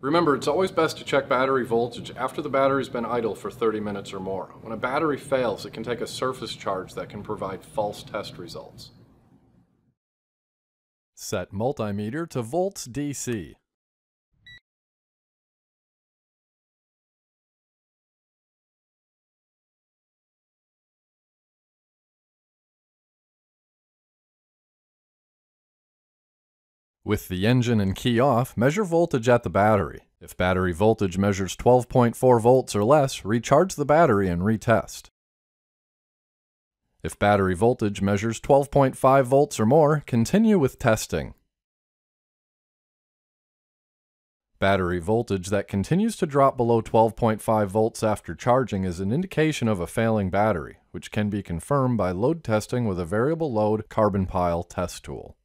Remember, it's always best to check battery voltage after the battery's been idle for 30 minutes or more. When a battery fails, it can take a surface charge that can provide false test results. Set multimeter to volts DC. With the engine and key off, measure voltage at the battery. If battery voltage measures 12.4 volts or less, recharge the battery and retest. If battery voltage measures 12.5 volts or more, continue with testing. Battery voltage that continues to drop below 12.5 volts after charging is an indication of a failing battery, which can be confirmed by load testing with a variable load carbon pile test tool.